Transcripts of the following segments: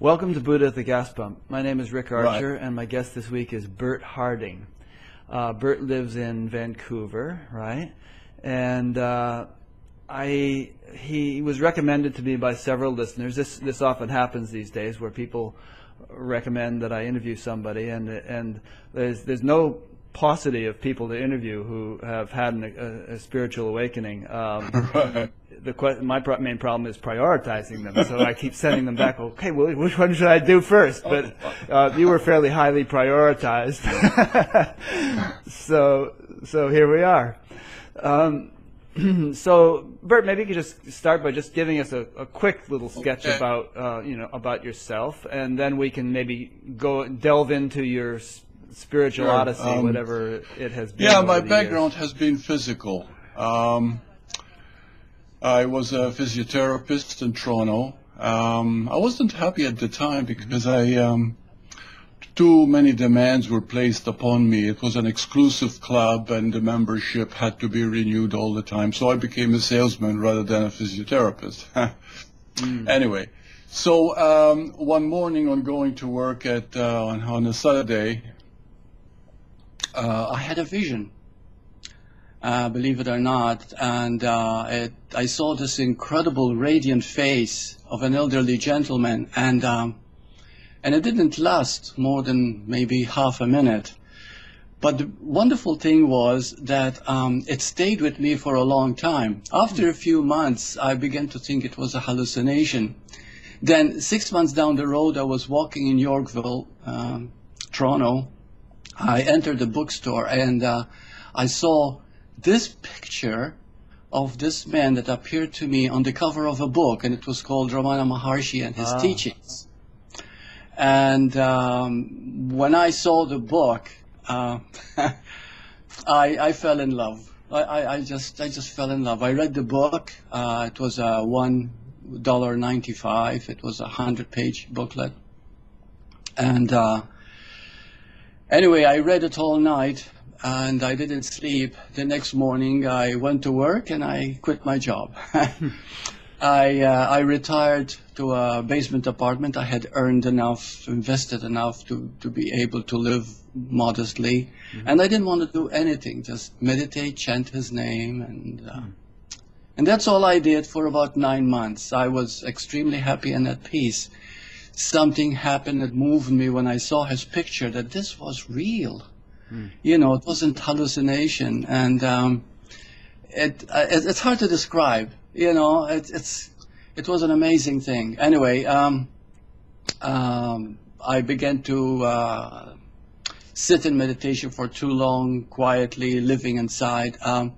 Welcome to Buddha at the Gas Pump. My name is Rick Right. Archer, and my guest this week is Bert Harding. Uh, Bert lives in Vancouver, right? And uh, I he was recommended to me by several listeners. This this often happens these days, where people recommend that I interview somebody, and and there's there's no paucity of people to interview who have had an, a, a spiritual awakening. Um, Right. the my pro- main problem is prioritizing them. So I keep sending them back. Okay, well, which one should I do first? But uh, you were fairly highly prioritized. so so here we are. Um, so Bert, maybe you could just start by just giving us a, a quick little sketch Okay. about uh, you know about yourself, and then we can maybe go delve into your spiritual Sure. odyssey, Um, whatever it has been. Yeah, my background years. has been physical. Um, I was a physiotherapist in Toronto. Um, I wasn't happy at the time because I um, too many demands were placed upon me. It was an exclusive club, and the membership had to be renewed all the time. So I became a salesman rather than a physiotherapist. Anyway, so um, one morning on going to work at uh, on, on a Saturday, I had a vision. Uh, believe it or not, and uh, it, I saw this incredible radiant face of an elderly gentleman, and um, and it didn't last more than maybe half a minute. But the wonderful thing was that um, it stayed with me for a long time. After a few months, I began to think it was a hallucination. Then, six months down the road, I was walking in Yorkville, um, Toronto. I entered the bookstore and uh, I saw this picture of this man that appeared to me on the cover of a book, and it was called Ramana Maharshi and his Ah. teachings. And um, when I saw the book, uh, I, I fell in love. I, I, I just I just fell in love. I read the book. Uh, it was a one dollar ninety five. It was a hundred page booklet, and uh, anyway, I read it all night, and I didn't sleep. The next morning, I went to work and I quit my job. I uh, I retired to a basement apartment. I had earned enough, invested enough to, to be able to live modestly, and I didn't want to do anything. Just meditate, chant His name, and uh, and that's all I did for about nine months. I was extremely happy and at peace. Something happened that moved me when I saw his picture that this was real. You know, it wasn't hallucination, and um, it, uh, it it's hard to describe. You know, it, it's it was an amazing thing. Anyway, um, um, I began to uh, sit in meditation for too long, quietly living inside. Um,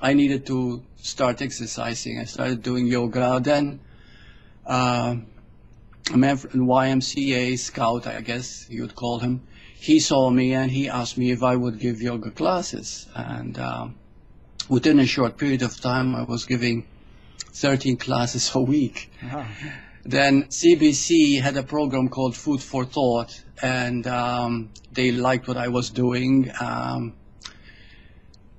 I needed to start exercising. I started doing yoga. Then uh, a man from YMCA scout, I guess you would call him. He saw me and he asked me if I would give yoga classes. And um, within a short period of time, I was giving 13 classes a week. Wow. Then CBC had a program called Food for Thought, and um, they liked what I was doing. Um,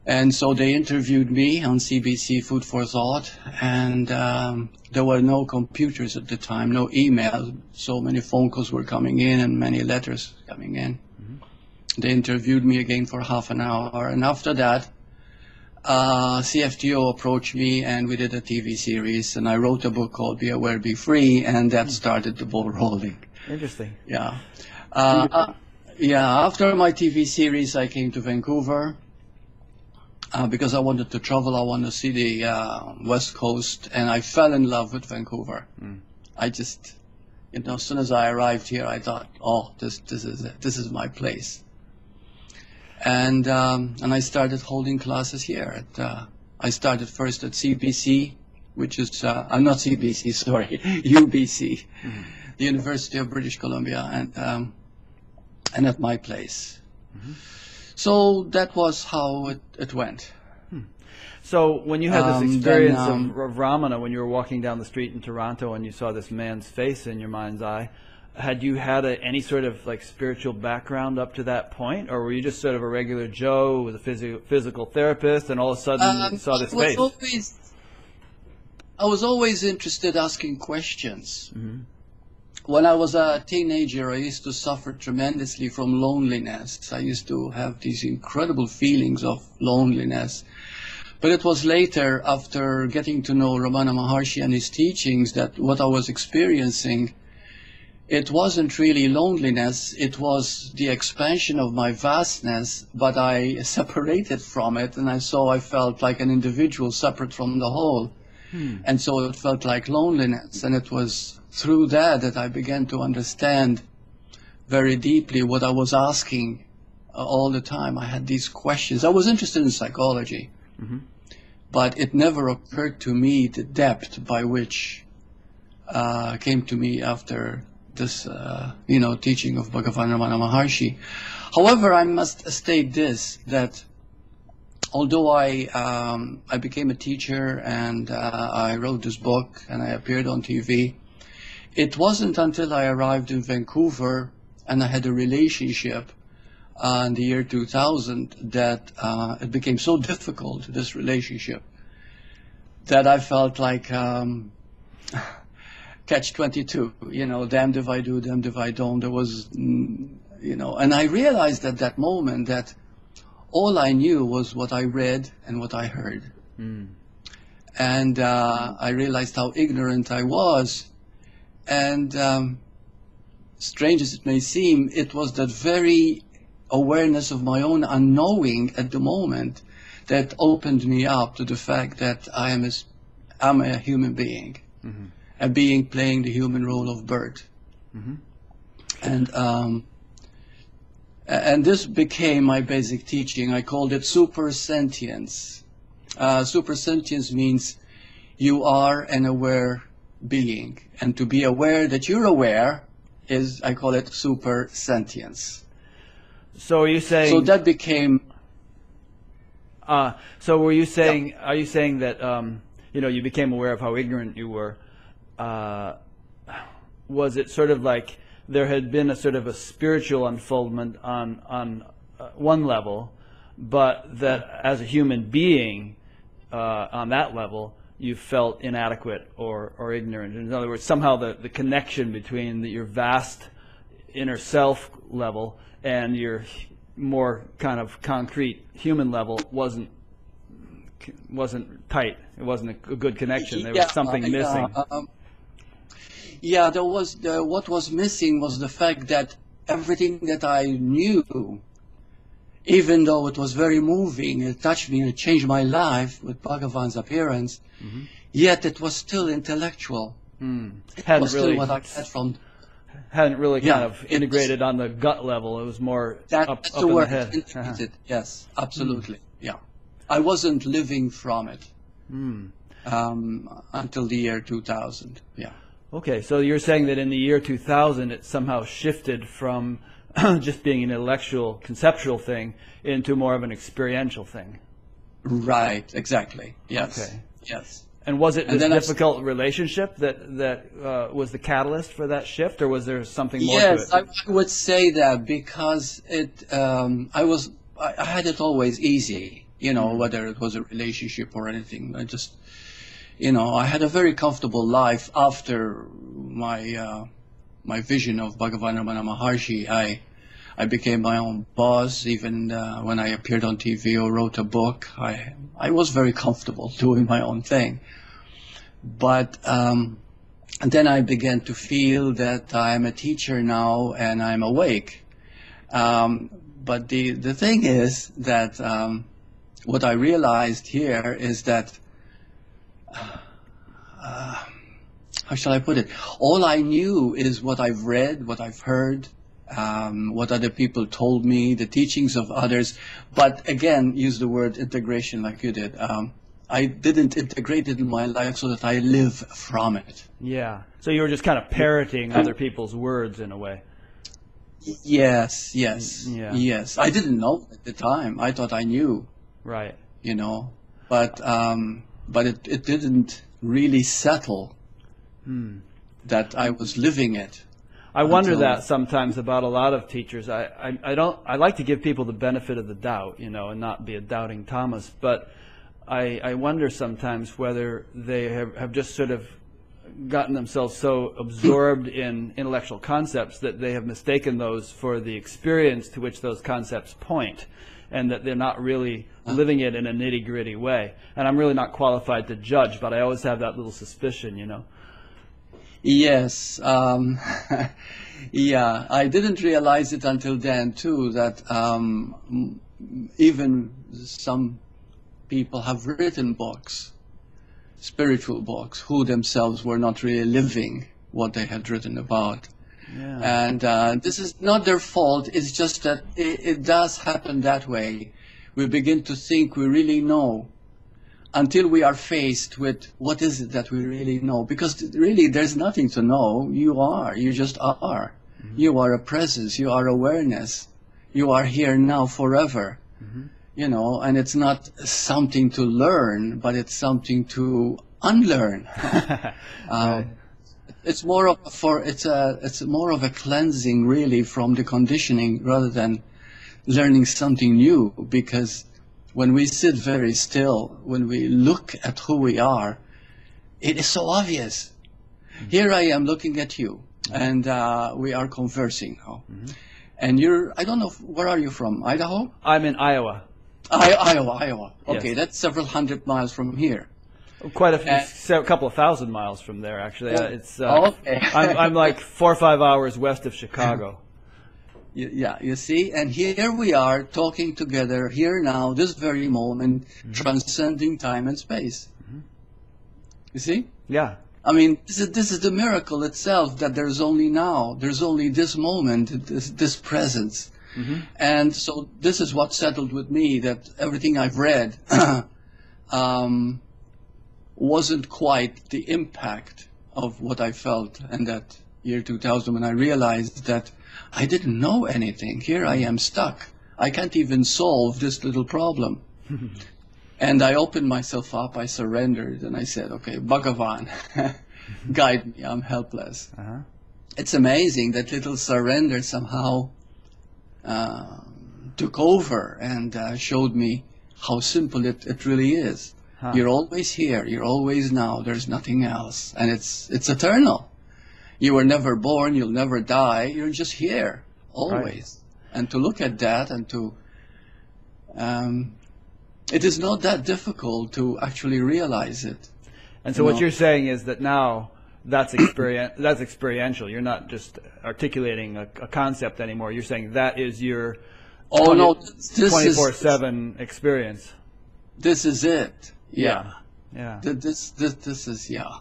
and so they interviewed me on CBC Food for Thought, and um, there were no computers at the time, no email. So many phone calls were coming in and many letters coming in. They interviewed me again for half an hour, and after that, uh, CFTO approached me and we did a TV series, and I wrote a book called Be Aware, Be Free, and that started the ball rolling. Interesting. Yeah. Uh, uh, yeah, after my TV series, I came to Vancouver uh, because I wanted to travel. I wanted to see the uh, West Coast, and I fell in love with Vancouver. I just, you know, as soon as I arrived here, I thought, oh, this, this is it. This is my place. And um, and I started holding classes here. At, uh, I started first at CBC, which is uh, I'm not CBC, sorry, UBC, the University of British Columbia, and um, and at my place. So that was how it, it went. So when you had this Um, then, experience um, of, of Ramana, when you were walking down the street in Toronto and you saw this man's face in your mind's eye, had you had a, any sort of like spiritual background up to that point, or were you just sort of a regular Joe with a physical physical therapist, and all of a sudden you Um, saw this I was face? always, I was always interested asking questions. When I was a teenager, I used to suffer tremendously from loneliness. I used to have these incredible feelings of loneliness. But it was later, after getting to know Ramana Maharshi and his teachings, that what I was experiencing, it wasn't really loneliness, it was the expansion of my vastness, but I separated from it, and I saw I felt like an individual separate from the whole. Hmm. And so it felt like loneliness, and it was through that that I began to understand very deeply what I was asking uh, all the time. I had these questions. I was interested in psychology, but it never occurred to me the depth by which uh, came to me after this, uh, you know, teaching of Bhagavan Ramana Maharshi. However, I must state this that although I um, I became a teacher and uh, I wrote this book and I appeared on TV, it wasn't until I arrived in Vancouver and I had a relationship uh, in the year 2000 that uh, it became so difficult this relationship that I felt like um, catch 22 you know damned if I do damned if I don't there was mm, you know and I realized at that moment that all I knew was what I read and what I heard. And uh, I realized how ignorant I was. And um, strange as it may seem, it was that very awareness of my own unknowing at the moment that opened me up to the fact that I am a, I'm a human being, a being playing the human role of Bert. And um, and this became my basic teaching. I called it super sentience. Uh, super sentience means you are an aware being, and to be aware that you're aware is I call it super sentience. So are you saying? So that became Uh, so were you saying? Are you saying that um, you know you became aware of how ignorant you were? Uh, was it sort of like there had been a sort of a spiritual unfoldment on on uh, one level, but that as a human being uh, on that level you felt inadequate or, or ignorant. In other words, somehow the, the connection between the, your vast inner self level and your more kind of concrete human level wasn't wasn't tight. It wasn't a, good connection. There was something uh, missing. Yeah, um, yeah, there was the, what was missing was the fact that everything that I knew, even though it was very moving, it touched me and it changed my life with Bhagavan's appearance, Mm-hmm. yet it was still intellectual. It hadn't was still really what I had from hadn't really Yeah, kind of integrated on the gut level. It was more that, up, that's up the in word the head. Uh-huh. Yes, absolutely. Yeah, I wasn't living from it Hmm. um, until the year 2000. Yeah. Okay, so you're saying that in the year 2000 it somehow shifted from just being an intellectual, conceptual thing into more of an experiential thing. Right, exactly. Yes. Okay. Yes. And was it And this then I- difficult relationship that that uh, was the catalyst for that shift, or was there something more Yes, to I, would say that because it, um, I was, I, I had it always easy, you know, whether it was a relationship or anything. I just, you know, I had a very comfortable life after my, uh, my vision of Bhagavan Ramana Maharshi. I, I became my own boss. Even uh, when I appeared on TV or wrote a book, I, I was very comfortable doing my own thing. But um, then I began to feel that I'm a teacher now and I'm awake. Um, but the, the thing is that um, what I realized here is that, uh, how shall I put it? All I knew is what I've read, what I've heard, um, what other people told me, the teachings of others. But again, use the word integration like you did. Um, I didn't integrate it in my life so that I live from it. Yeah. So you were just kind of parroting other people's words in a way. Yes, yes, Yeah. yes. I didn't know at the time. I thought I knew, Right. you know, but um, but it, it didn't really settle Hmm. that I was living it. I wonder that sometimes about a lot of teachers. I, I, I don't. I like to give people the benefit of the doubt, you know, and not be a doubting Thomas. But I, I wonder sometimes whether they have, have just sort of gotten themselves so absorbed in intellectual concepts that they have mistaken those for the experience to which those concepts point, and that they're not really living it in a nitty gritty way. And I'm really not qualified to judge, but I always have that little suspicion, you know. Yes, um, yeah, I didn't realize it until then too that um, even some people have written books, spiritual books, who themselves were not really living what they had written about. Yeah. And uh, this is not their fault, it's just that it, it does happen that way. We begin to think we really know until we are faced with what is it that we really know. Because really, there's nothing to know. You are. You just are. You are a presence. You are awareness. You are here now forever. You know, and it's not something to learn, but it's something to unlearn. um, It's more of for it's a it's more of a cleansing really from the conditioning rather than learning something new because when we sit very still, when we look at who we are, it is so obvious. Here I am looking at you, and uh, we are conversing. now. And you're, I don't know, where are you from? Idaho? I'm in Iowa. I, Iowa, Iowa. Okay, Yes. that's several hundred miles from here. Quite a, few, Uh, couple of thousand miles from there, actually. Uh, Oh, it's uh, okay. I'm, I'm like four or five hours west of Chicago. Yeah, you see, and here we are talking together, here now, this very moment, mm-hmm. transcending time and space. Mm-hmm. You see? Yeah, I mean, this is, this is the miracle itself that there's only now, there's only this moment, this, this presence. Mm-hmm. And so this is what settled with me that everything I've read um, wasn't quite the impact of what I felt in that year 2000 when I realized that I didn't know anything. Here I am stuck. I can't even solve this little problem. And I opened myself up, I surrendered, and I said, okay, Bhagavan, guide me, I'm helpless. Uh-huh. It's amazing that little surrender somehow uh, took over and uh, showed me how simple it, it really is. Huh. You're always here, you're always now, there's nothing else. And it's, it's eternal. You were never born, you'll never die, you're just here, always. And to look at that and to um, it is not that difficult to actually realize it. And so what No. you're saying is that now that's experience that's experiential. You're not just articulating a, a concept anymore. You're saying that is your Oh no, this is 24/7 experience. this is it. Yeah. Yeah. Th- This this this is yeah.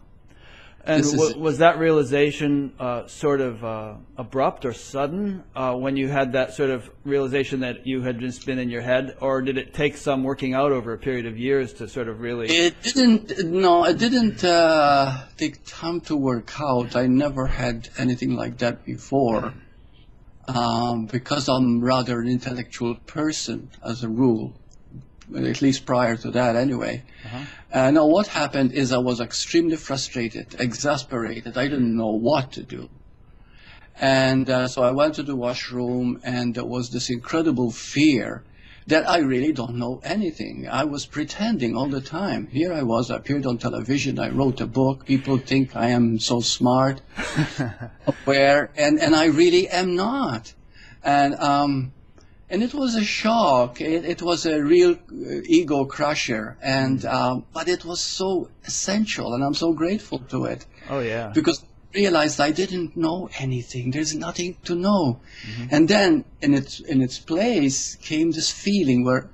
And was that realization uh, sort of uh, abrupt or sudden uh, when you had that sort of realization that you had just been in your head, or did it take some working out over a period of years to sort of really? It didn't no, it didn't uh, take time to work out. I never had anything like that before. Um, because I'm rather an intellectual person as a rule, at least prior to that anyway. Uh-huh. Uh, now, what happened is I was extremely frustrated, exasperated. I didn't know what to do. And uh, so I went to the washroom, and there was this incredible fear that I really don't know anything. I was pretending all the time. Here I was, I appeared on television, I wrote a book. People think I am so smart, aware, and, and I really am not. And um, and it was a shock. It, it was a real uh, ego crusher, and um, but it was so essential, and I'm so grateful to it oh yeah. because I realized I didn't know anything. There's nothing to know, and then in its in its place came this feeling where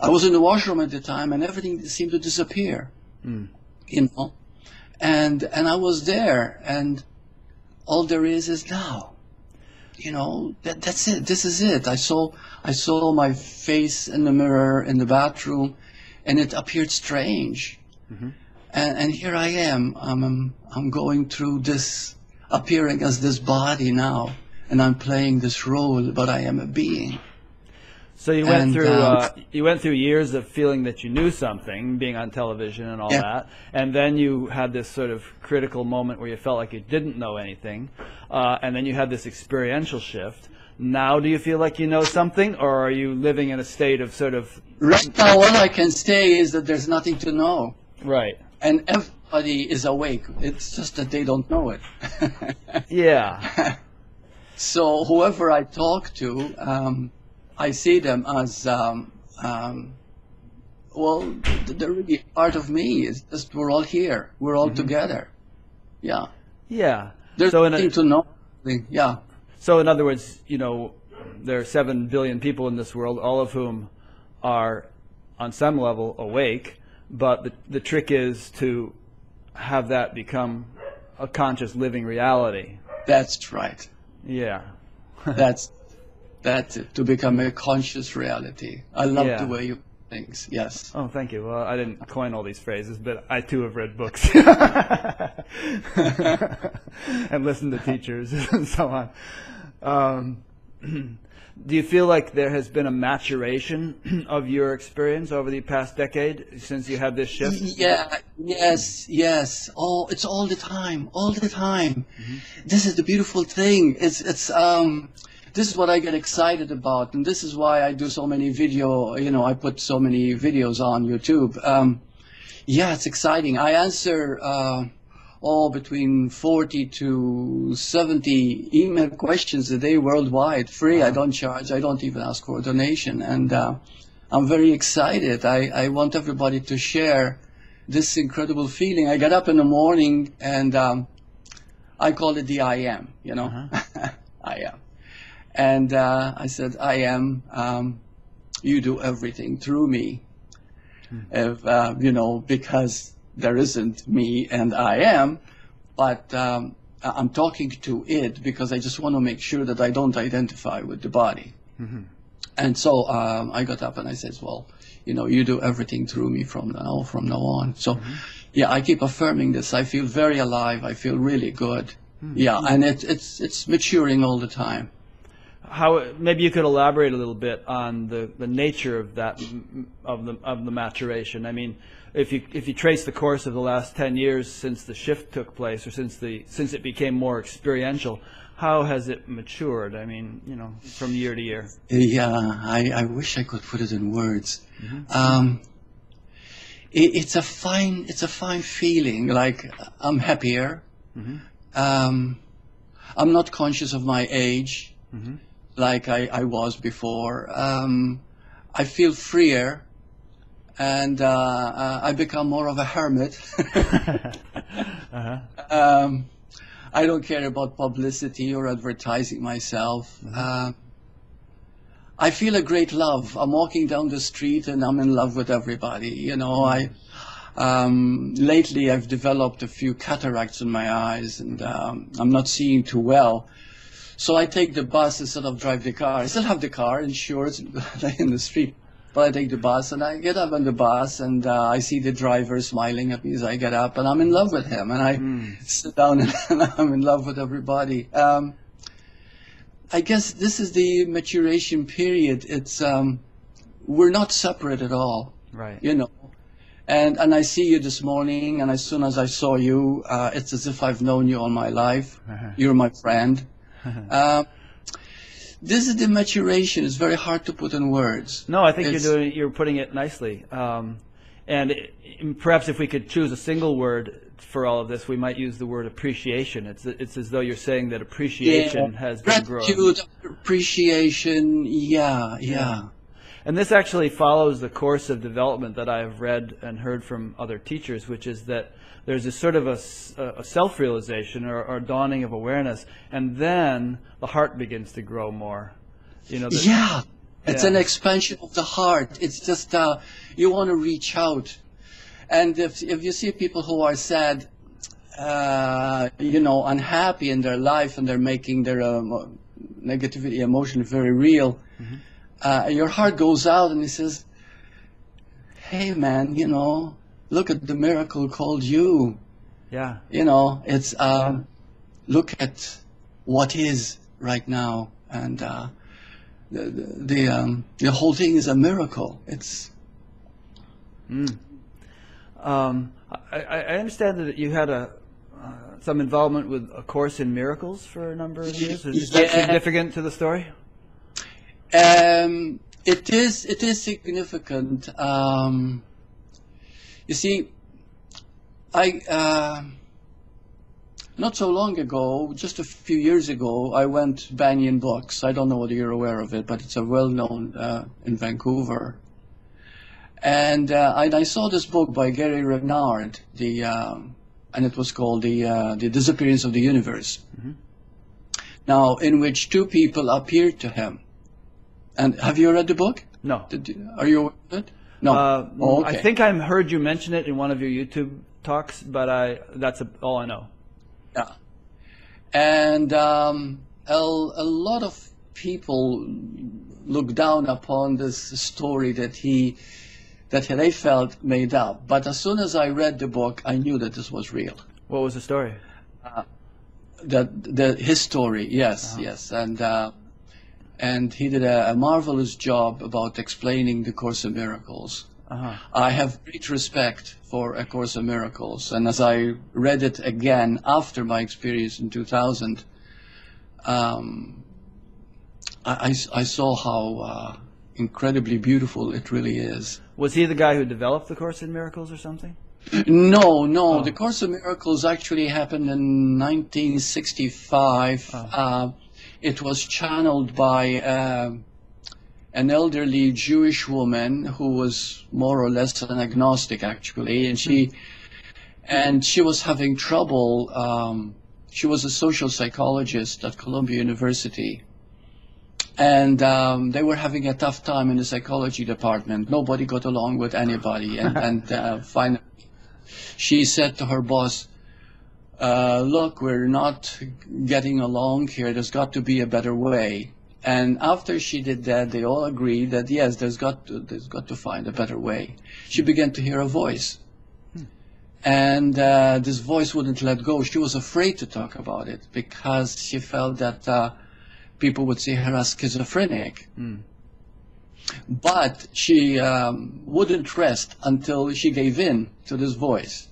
I was in the washroom at the time, and everything seemed to disappear. Mm. You know, and and I was there, and all there is is now you know that that's it this is it. I saw i saw my face in the mirror in the bathroom and it appeared strange. Mm-hmm. And, and here i am. I'm, I'm i'm going through this appearing as this body now and i'm playing this role but i am a being So you went And, through um, uh, you went through years of feeling that you knew something, being on television and all Yeah. that, and then you had this sort of critical moment where you felt like you didn't know anything, uh, and then you had this experiential shift. Now, do you feel like you know something, or are you living in a state of sort of right now all i can say is that there's nothing to know right? and everybody is awake. It's just that they don't know it. Yeah. so whoever I talk to, um, I see them as um, um, well. th- They're really part of me. It's just we're all here. We're all together. Yeah. Yeah. There's So in nothing a, to know. Yeah. so in other words, you know, there are seven billion people in this world, all of whom are on some level awake. But the the trick is to have that become a conscious living reality. That's right. Yeah. That's that's it. To become a conscious reality. I love Yeah. the way you things. Yes. Oh, thank you. Well, I didn't coin all these phrases, but I too have read books and listened to teachers and so on. Um, do you feel like there has been a maturation of your experience over the past decade since you had this shift? Yeah, yes, yes. All it's all the time, all the time. This is the beautiful thing. It's it's um this is what I get excited about and this is why I do so many video, you know, I put so many videos on YouTube. Um yeah, it's exciting. I answer uh all between 40 to 70 email questions a day worldwide, free. I don't charge. I don't even ask for a donation. And uh, I'm very excited. I, I want everybody to share this incredible feeling. I get up in the morning and um, I call it the I am, you know, I am. And uh, I said, I am, um, you do everything through me. If, uh, you know, because there isn't me and I am, but um, I'm talking to it because I just want to make sure that I don't identify with the body. And so um, I got up and I said, well, you know, you do everything through me from now from now on. So, yeah, I keep affirming this. I feel very alive. I feel really good. Yeah, and it, it's it's maturing all the time. How maybe you could elaborate a little bit on the, the nature of that of the of the maturation. I mean, if you if you trace the course of the last ten years since the shift took place, or since the since it became more experiential, how has it matured? I mean, you know, from year to year. Yeah, I, I wish I could put it in words. Um, it, it's a fine it's a fine feeling. Like I'm happier. Um, I'm not conscious of my age, like I, I was before. Um, I feel freer, and uh, uh, I become more of a hermit. um, I don't care about publicity or advertising myself. Um, I feel a great love. I'm walking down the street and I'm in love with everybody. You know, I um, lately I've developed a few cataracts in my eyes and um, I'm not seeing too well. So I take the bus instead of drive the car. I still have the car insured in the street, but I take the bus and I get up on the bus and uh, I see the driver smiling at me as I get up and I'm in love with him and I sit down and I'm in love with everybody. Um, I guess this is the maturation period. It's um, we're not separate at all, Right. you know. And and I see you this morning, and as soon as I saw you, uh, it's as if I've known you all my life. You're my friend. Um, this is the maturation. It's very hard to put in words. No, I think It's- you're doing you're putting it nicely. Um, and it, perhaps if we could choose a single word for all of this, we might use the word appreciation. It's it's as though you're saying that appreciation has been growing. gratitude, appreciation. Yeah, yeah. And this actually follows the course of development that I've read and heard from other teachers, which is that there's a sort of a self-realization or, or dawning of awareness, and then the heart begins to grow more. You know, the, Yeah, it's Yeah. an expansion of the heart. It's just uh, you want to reach out, and if if you see people who are sad, uh, you know, unhappy in their life, and they're making their um, negativity, emotion very real, uh, your heart goes out and it says, "Hey, man, you know, look at the miracle called you. yeah, You know, it's um, look at what is right now, and." Uh, the the the, um, the whole thing is a miracle. It's Um, I, I understand that you had a uh, some involvement with a course in miracles for a number of years. Is that significant to the story? um, it is it is significant. Um, you see, I uh, not so long ago, just a few years ago, I went Banyen Books. I don't know whether you're aware of it, but it's a well-known uh, in Vancouver. And, uh, and I saw this book by Gary Renard, the um, and it was called the uh, the Disappearance of the Universe. Now, in which two people appeared to him. And have you read the book? No. Did are you aware of it? No. Uh, Oh, I think I heard you mention it in one of your YouTube talks, but I that's a, all I know. Yeah. And um, a, a lot of people look down upon this story that he that they felt made up. But as soon as I read the book, I knew that this was real. What was the story? That the his story, yes, yes, and uh, and he did a, a marvelous job about explaining the Course of Miracles. Uh-huh. I have great respect for A Course of Miracles, and as I read it again after my experience in 2000, um, I, I I saw how uh, incredibly beautiful it really is. Was he the guy who developed the Course in Miracles or something? No, no, Oh. the Course of Miracles actually happened in 1965. Oh. Uh, it was channeled by um an elderly Jewish woman who was more or less an agnostic, actually, and she and she was having trouble. Um, she was a social psychologist at Columbia University, and um, they were having a tough time in the psychology department. Nobody got along with anybody, and and uh, finally, she said to her boss, uh, "Look, we're not getting along here. There's got to be a better way." And after she did that, they all agreed that yes, there's got to, there's got to find a better way. She began to hear a voice, and uh, this voice wouldn't let go. She was afraid to talk about it because she felt that uh, people would see her as schizophrenic. But she um, wouldn't rest until she gave in to this voice.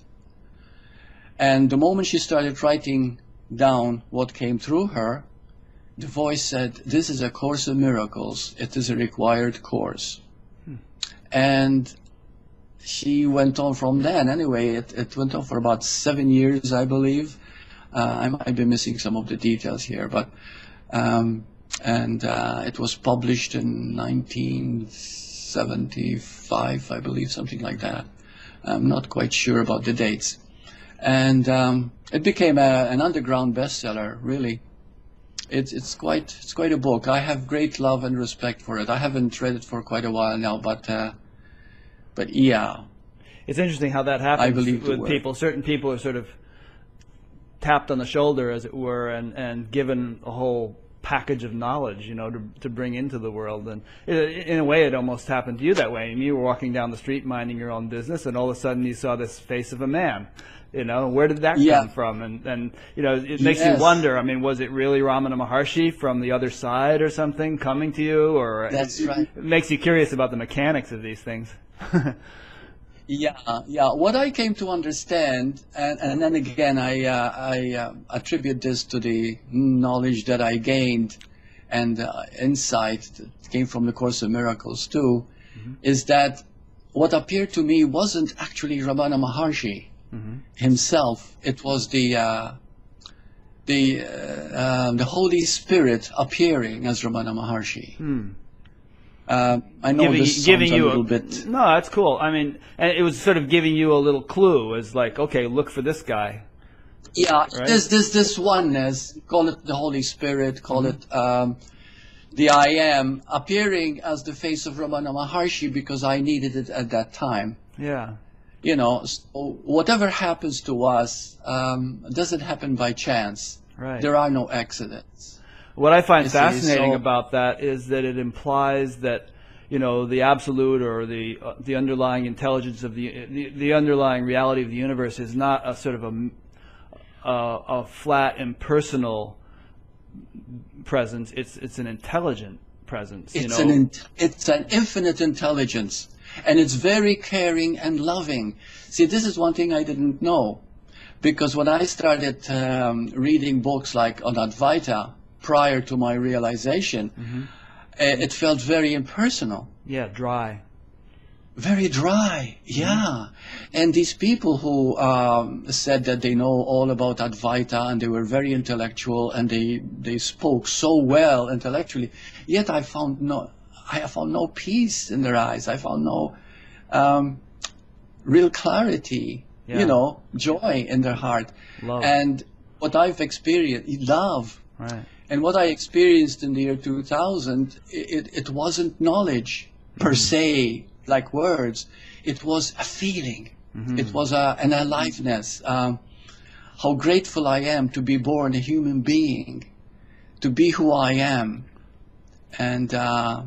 And the moment she started writing down what came through her, the voice said, This is a course of miracles. It is a required course. And she went on from then. Anyway, it, it went on for about seven years, I believe. Uh, I might be missing some of the details here, but um, and uh, it was published in 1975, I believe, something like that. I'm not quite sure about the dates, and um, it became a, an underground bestseller. Really, it's it's quite it's quite a book. I have great love and respect for it. I haven't read it for quite a while now, but uh, but yeah, It's interesting how that happens believe with people. Certain people are sort of tapped on the shoulder, as it were, and, and given a whole package of knowledge, you know, to, to bring into the world. And i in a way, it almost happened to you that way. Mean, you were walking down the street minding your own business, and all of a sudden you saw this face of a man. You know, where did that Yeah. come from? And, and you know, it makes you wonder. I mean, was it really Ramana Maharshi from the other side or something coming to you, or That's it, right. It makes you curious about the mechanics of these things. Yeah, yeah. What I came to understand, and, and then again, I, uh, I uh, attribute this to the knowledge that I gained and uh, insight that came from the Course of Miracles too, is that what appeared to me wasn't actually Ramana Maharshi himself. It was the uh, the uh, um, the Holy Spirit appearing as Ramana Maharshi. Uh, I know giving, this giving you a little bit. no that's cool i mean and it was sort of giving you a little clue as like okay look for this guy Yeah, Right? this this this oneness, call it the Holy Spirit, call Mm-hmm. it um, the I am, appearing as the face of Ramana Maharshi because I needed it at that time. yeah You know, so whatever happens to us um, doesn't happen by chance. right There are no accidents. What i find fascinating so- about that is that it implies that you know the absolute or the uh, the underlying intelligence of the, the the underlying reality of the universe is not a sort of a a flat impersonal presence it's it's an intelligent presence you It's know an it's an infinite intelligence, and it's very caring and loving. See, this is one thing I didn't know, because when I started um, reading books like on Advaita prior to my realization, Mm-hmm. eh, it felt very impersonal. yeah dry very dry. Yeah, and these people who um, said that they know all about Advaita and they were very intellectual and they they spoke so well intellectually, yet I found no I found no peace in their eyes. I found no um, real clarity. Yeah. You know, joy in their heart. Love. And what I've experienced, love, Right. And what I experienced in the year 2000, it, it wasn't knowledge per se, like words. It was a feeling. It was a, an aliveness. Um, how grateful I am to be born a human being, to be who I am, and uh,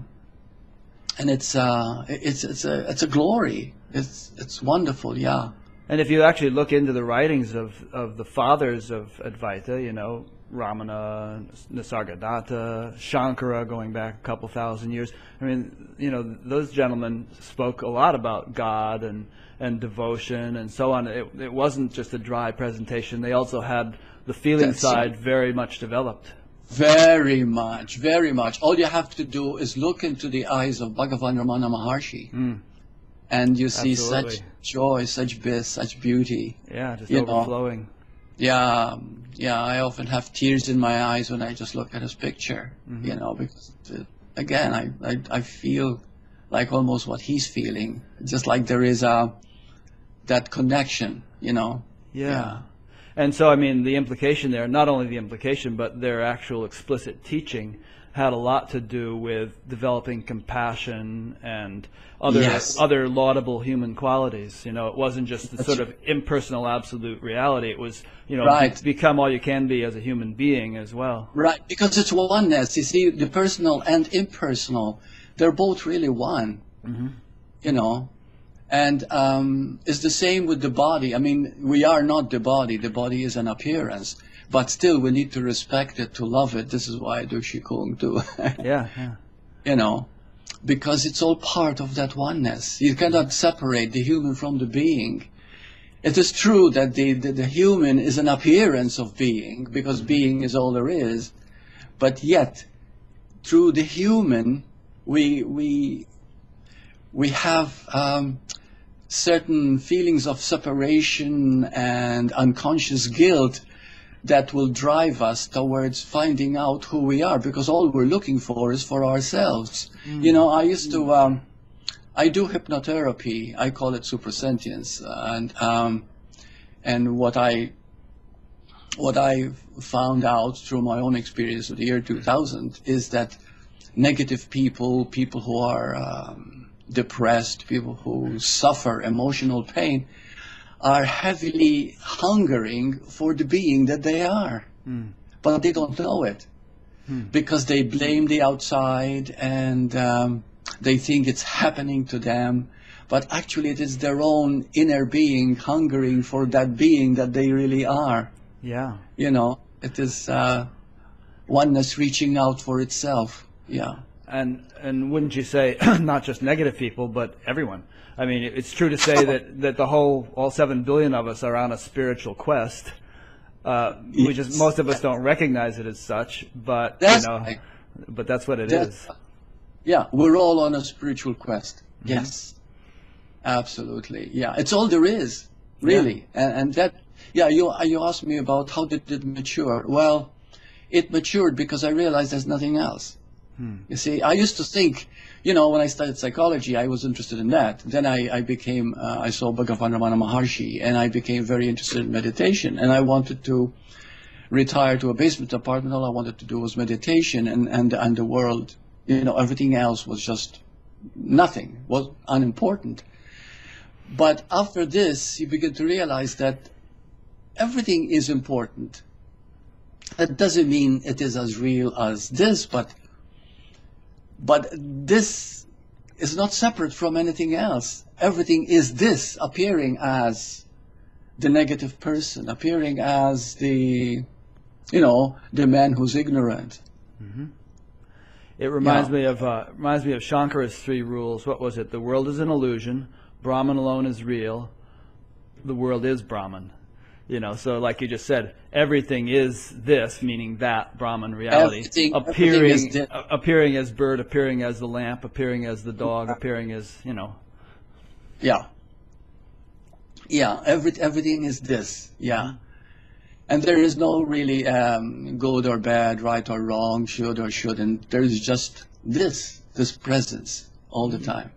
and it's uh, it's it's a it's a glory. It's it's wonderful. Yeah. And if you actually look into the writings of, of the fathers of Advaita, you know, Ramana, Nisargadatta, Shankara, going back a couple thousand years, I mean, you know, those gentlemen spoke a lot about God and, and devotion and so on. It, it wasn't just a dry presentation. They also had the feeling That's side very much developed. Very much, very much. All you have to do is look into the eyes of Bhagavan Ramana Maharshi, Mm. and you see Absolutely. such joy, such bliss, such beauty. Yeah, just You know. overflowing. Yeah, yeah. I often have tears in my eyes when I just look at his picture. Mm-hmm. You know, because uh, again, I, I I feel like almost what he's feeling. Just like there is a that connection. You know. Yeah. And so, I mean, the implication there, not only the implication, but their actual explicit teaching had a lot to do with developing compassion and other Yes. other laudable human qualities. You know, it wasn't just the sort of impersonal absolute reality. It was, you know, Right. become all you can be as a human being as well. Right, because it's oneness. You see, the personal and impersonal, they're both really one. You know, and um, it's the same with the body. I mean, we are not the body. The body is an appearance, but still, we need to respect it, to love it. This is why I do qigong too. Yeah, yeah. you know, because it's all part of that oneness. You cannot separate the human from the being. It is true that the, the, the human is an appearance of being, because being is all there is, but yet, through the human, we, we, we have um, certain feelings of separation and unconscious guilt that will drive us towards finding out who we are because all we're looking for is for ourselves. You know, I used to, um, I do hypnotherapy. I call it supersentience. And, um, and what I, what I found out through my own experience of the year 2000 is that negative people, people who are um, depressed, people who suffer emotional pain, are heavily hungering for the being that they are. But they don't know it because they blame the outside and um, they think it's happening to them. But actually, it is their own inner being hungering for that being that they really are. Yeah. You know, it is uh, oneness reaching out for itself. Yeah. And and wouldn't you say not just negative people, but everyone? I mean, it's true to say that, that the whole all seven billion of us are on a spiritual quest. Uh, we just most of us don't recognize it as such, but That's you know, right. but that's what it is. That- Yeah, we're all on a spiritual quest. Yes, absolutely. Yeah, it's all there is, really. And, and that, yeah, you you asked me about how did it mature. Well, it matured because I realized there's nothing else. You see, I used to think, you know, when I studied psychology, I was interested in that. Then I, I became, uh, I saw Bhagavan Ramana Maharshi, and I became very interested in meditation, and I wanted to retire to a basement apartment. All I wanted to do was meditation, and, and, and the world, you know, everything else was just nothing, was unimportant. But after this, you begin to realize that everything is important. That doesn't mean it is as real as this, but but this is not separate from anything else. Everything is this appearing as the negative person, appearing as the, you know, the man who's ignorant. It reminds Yeah. me of uh, reminds me of Shankara's three rules. What was it? The world is an illusion. Brahman alone is real. The world is Brahman. You know, so like you just said, everything is this, meaning that Brahman reality, Everything- everything appearing is appearing as bird, appearing as the lamp, appearing as the dog, appearing as you know, Yeah. Yeah, every, everything is this. Yeah. And there is no really um, good or bad, right or wrong, should or shouldn't. There is just this, this presence all the time.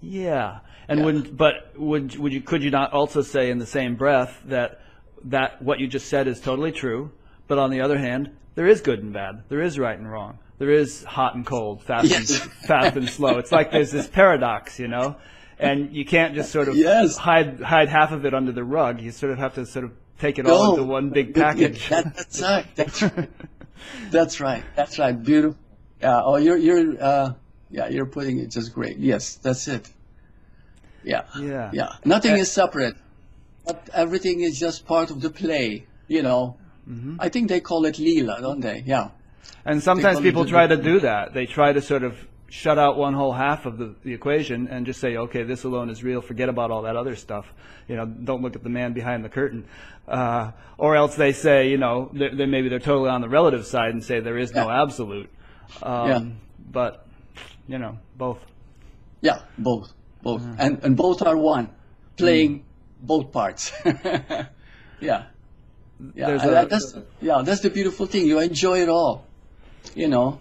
Yeah, and Yeah. wouldn't but would would you could you not also say in the same breath that that what you just said is totally true, but on the other hand, there is good and bad, there is right and wrong, there is hot and cold, fast Yes. and fast and slow. It's like there's this paradox, you know, and you can't just sort of Yes. hide hide half of it under the rug. You sort of have to sort of take it all into one big package. That, that's right. That's right. That's right. That's right. Beautiful. Yeah. Oh, you're you're uh, yeah. You're putting it just great. Yes, that's it. Yeah. yeah. Yeah. Nothing Uh, is separate. But everything is just part of the play. You know. Mm-hmm. I think they call it Leela, don't they? Yeah. And sometimes people try to do that. They try to sort of shut out one whole half of the, the equation and just say, okay, this alone is real. Forget about all that other stuff. You know, don't look at the man behind the curtain. Uh, or else they say, you know, they they maybe they're totally on the relative side and say there is no Yeah. absolute. Um, Yeah. But, you know, both. Yeah. Both. Both. Mm-hmm. And and both are one, playing both parts. yeah. Yeah, a- that- that's yeah, that's the beautiful thing. You enjoy it all, you know.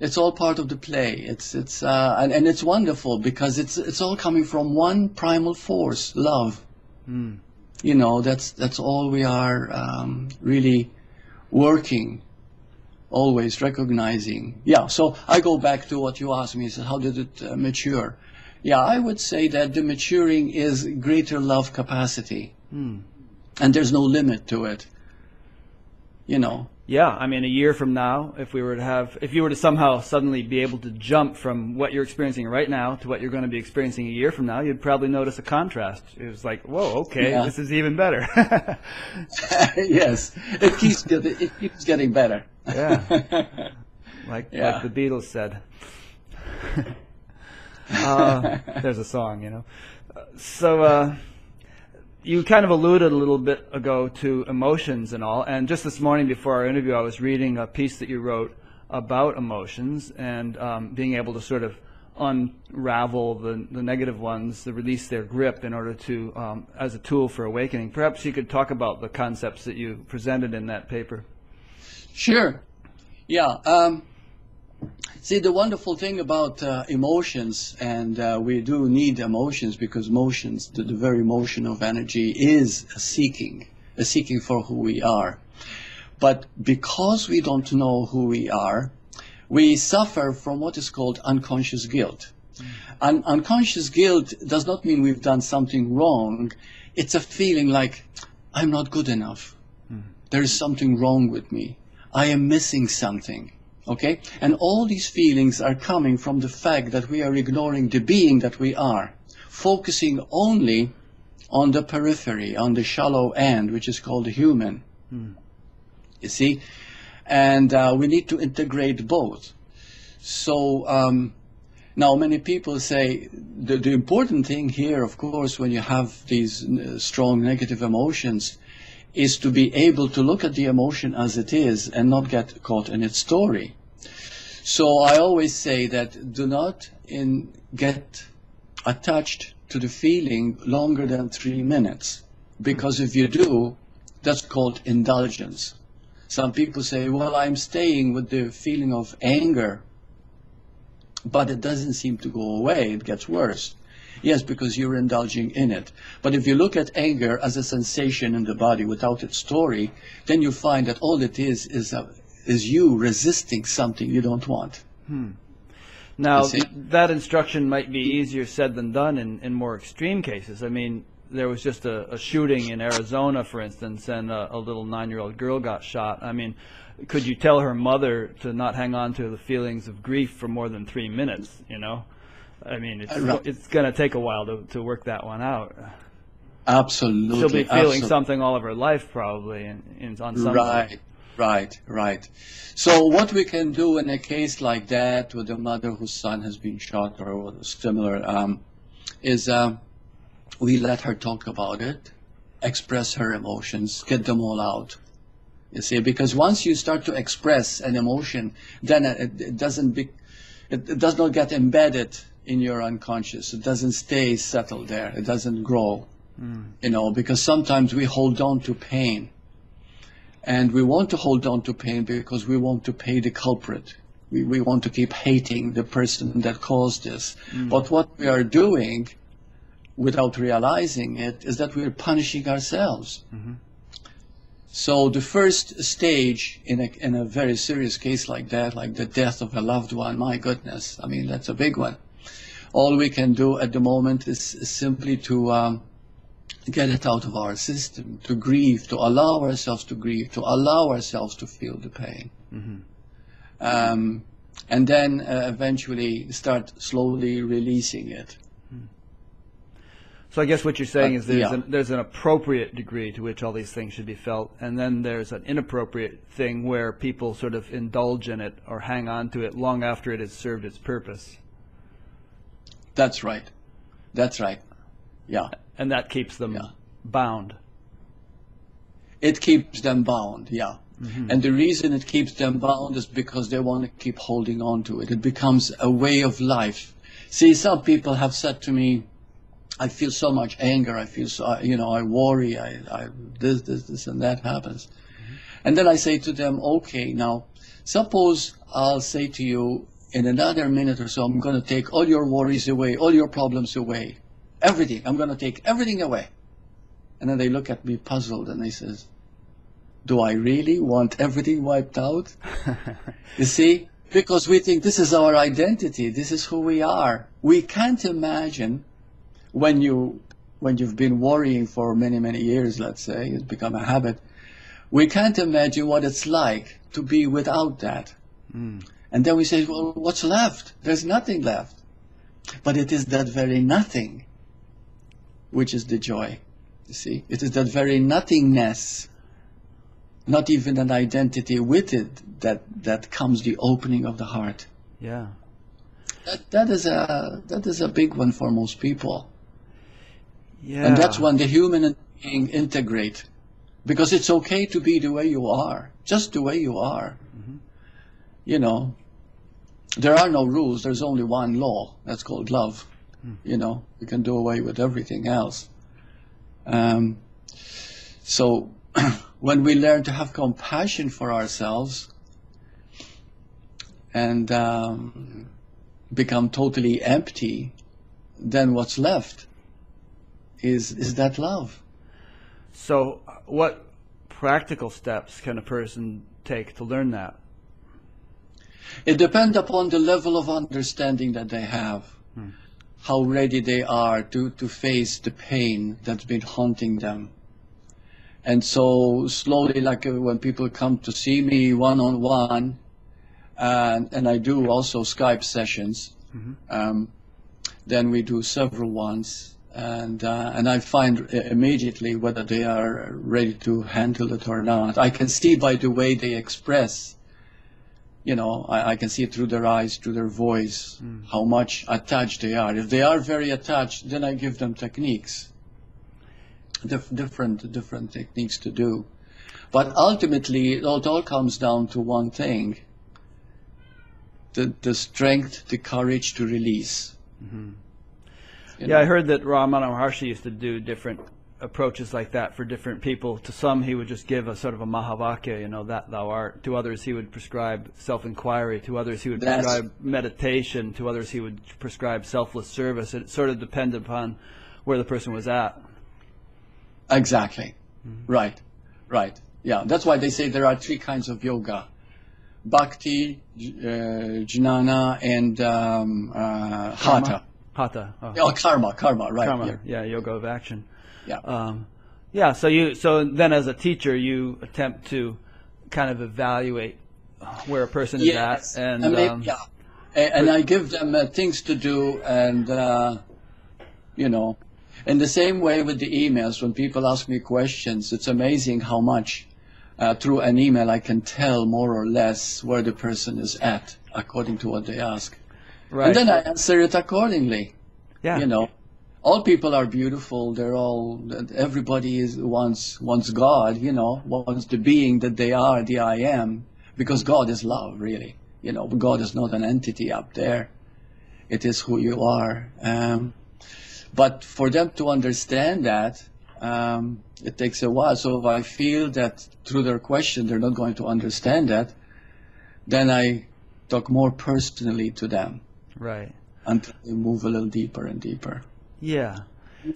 It's all part of the play. It's it's uh, and and it's wonderful because it's it's all coming from one primal force, love. Mm. You know, that's that's all we are um, really working, always recognizing. Yeah. So I go back to what you asked me. So how did it uh, mature? Yeah, I would say that the maturing is greater love capacity Mm. and there's no limit to it. You know, Yeah, I mean, a year from now, if we were to have, if you were to somehow suddenly be able to jump from what you're experiencing right now to what you're going to be experiencing a year from now, you'd probably notice a contrast. It was like, whoa, okay, Yeah. this is even better. yes, it keeps getting it keeps getting better. Yeah. like Yeah. like the Beatles said. Uh, there's a song, you know. So uh, you kind of alluded a little bit ago to emotions and all, and just this morning before our interview, I was reading a piece that you wrote about emotions and um, being able to sort of unravel the, the negative ones, to release their grip in order to, um, as a tool for awakening. Perhaps you could talk about the concepts that you presented in that paper. Sure. Yeah. Um, see, the wonderful thing about uh, emotions, and uh, we do need emotions because motions, the, the very motion of energy, is a seeking, a seeking for who we are. But because we don't know who we are, we suffer from what is called unconscious guilt. Un- unconscious guilt does not mean we've done something wrong. It's a feeling like, I'm not good enough. There is something wrong with me. I am missing something. Okay? And all these feelings are coming from the fact that we are ignoring the being that we are, focusing only on the periphery, on the shallow end, which is called the human. You see? And uh, we need to integrate both. So, um, now many people say the, the important thing here, of course, when you have these uh, strong negative emotions, is to be able to look at the emotion as it is and not get caught in its story. So I always say that do not in, get attached to the feeling longer than three minutes, because if you do, that's called indulgence. Some people say, well, I'm staying with the feeling of anger, but it doesn't seem to go away, it gets worse. Yes, because you're indulging in it. But if you look at anger as a sensation in the body without its story, then you find that all it is is, a, is you resisting something you don't want. Hmm. Now, that instruction might be easier said than done in, in more extreme cases. I mean, there was just a, a shooting in Arizona, for instance, and a, a little nine year old girl got shot. I mean, could you tell her mother to not hang on to the feelings of grief for more than three minutes, you know? I mean, it's, right. it's going to take a while to, to work that one out. Absolutely. She'll be feeling absolutely. something all of her life, probably, in, in, on some. Right, right, right. So what we can do in a case like that with a mother whose son has been shot or similar um, is um, we let her talk about it, express her emotions, get them all out. You see, because once you start to express an emotion, then it, it doesn't be, it, it does not get embedded in your unconscious. It doesn't stay settled there. It doesn't grow. You know, because sometimes we hold on to pain. And we want to hold on to pain because we want to pay the culprit. We, we want to keep hating the person that caused this. But what we are doing without realizing it is that we're punishing ourselves. So the first stage in a, in a very serious case like that, like the death of a loved one, my goodness, I mean, that's a big one. All we can do at the moment is, is simply to um, get it out of our system, to grieve, to allow ourselves to grieve, to allow ourselves to feel the pain. Um, and then uh, eventually start slowly releasing it. So I guess what you're saying Uh, is there's, yeah. an, there's an appropriate degree to which all these things should be felt, and then there's an inappropriate thing where people sort of indulge in it or hang on to it long after it has served its purpose, That's right. That's right. Yeah. And that keeps them Yeah. bound. It keeps them bound, yeah. Mm-hmm. And the reason it keeps them bound is because they want to keep holding on to it. It becomes a way of life. See, some people have said to me, I feel so much anger. I feel so, you know, I worry. I, I this, this, this, and that happens. Mm-hmm. And then I say to them, okay, now, suppose I'll say to you in another minute or so, I'm going to take all your worries away, all your problems away, everything. I'm going to take everything away. And then they look at me puzzled and they says, do I really want everything wiped out? You see? Because we think this is our identity. This is who we are. We can't imagine when you when you've been worrying for many many years. Let's say it's become a habit. We can't imagine what it's like to be without that. Hmm. And then we say, well, what's left? There's nothing left. But it is that very nothing which is the joy. You see, it is that very nothingness not even an identity with it that that comes the opening of the heart Yeah. that that is a that is a big one for most people Yeah. and that's when the human and being integrate because it's okay to be the way you are just the way you are mm-hmm. you know there are no rules there's only one law that's called love you know we can do away with everything else um, so when we learn to have compassion for ourselves and um, become totally empty, then what's left is is that love. So, what practical steps can a person take to learn that? It depends upon the level of understanding that they have, how ready they are to, to face the pain that's been haunting them. And so slowly, like uh, when people come to see me one on one, and and I do also Skype sessions, um, then we do several ones, and uh, and I find immediately whether they are ready to handle it or not. I can see by the way they express you know, I, I can see it through their eyes, through their voice, hmm. how much attached they are. If they are very attached, then I give them techniques, Dif- different different techniques to do. But ultimately, it all, it all comes down to one thing: the the strength, the courage to release. Mm-hmm. You Yeah, know? I heard that Ramana Maharshi used to do different approaches like that for different people. To some, he would just give a sort of a Mahavakya, you know, that thou art. To others, he would prescribe self-inquiry. To others, he would That's- prescribe meditation. To others, he would prescribe selfless service. It sort of depended upon where the person was at. Exactly. Right. Right. Yeah. That's why they say there are three kinds of yoga: bhakti, uh, jnana, and um, uh, hatha. Hatha. Oh, Oh, karma, karma, right. karma. yeah. Yeah, yoga of action. Yeah. Um, yeah. So you. So then, as a teacher, you attempt to kind of evaluate where a person is at, and I mean, um, yeah. And, and I give them uh, things to do, and uh, you know, in the same way with the emails, when people ask me questions, it's amazing how much uh, through an email I can tell more or less where the person is at according to what they ask, right. and then I answer it accordingly. yeah. You know, all people are beautiful. They're all. Everybody is wants wants God. You know, wants the being that they are, the I am, because God is love, really. You know, God is not an entity up there. It is who you are. Um, but for them to understand that, um, it takes a while. So if I feel that through their question they're not going to understand that, then I talk more personally to them Right. until they move a little deeper and deeper. Yeah.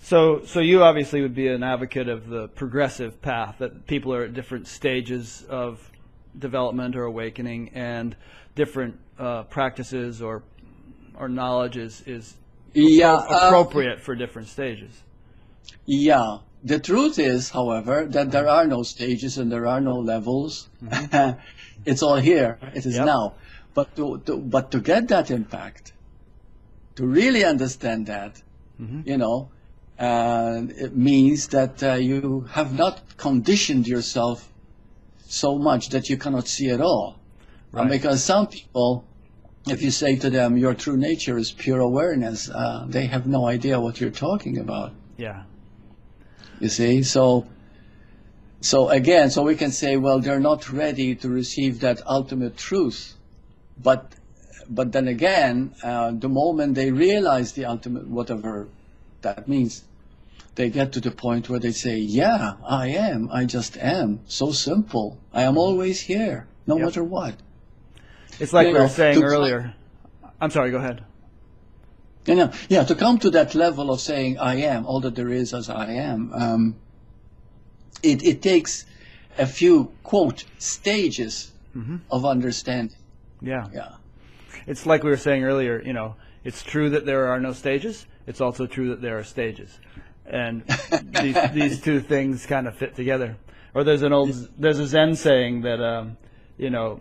So, so you obviously would be an advocate of the progressive path that people are at different stages of development or awakening, and different uh, practices or or knowledge is is Yeah, uh, appropriate for different stages. Yeah. The truth is, however, that there are no stages and there are no levels. it's all here. It is Yep. now. But to, to but to get that impact, to really understand that, you know, and it means that uh, you have not conditioned yourself so much that you cannot see at all. Uh, because some people, if you say to them, your true nature is pure awareness, uh, they have no idea what you're talking about. Yeah. You see, so so again, so we can say, well, they're not ready to receive that ultimate truth, but but then again, uh, the moment they realize the ultimate, whatever that means, they get to the point where they say, yeah, I am, I just am, so simple, I am always here, no Yep. matter what. It's like You we were saying earlier. I'm sorry. Go ahead. You know, yeah, to come to that level of saying I am all that there is as I am, um, it, it takes a few quote stages of understanding. Yeah. Yeah, It's like we were saying earlier. You know, it's true that there are no stages. It's also true that there are stages, and these these two things kind of fit together. Or there's an old there's a Zen saying that um, you know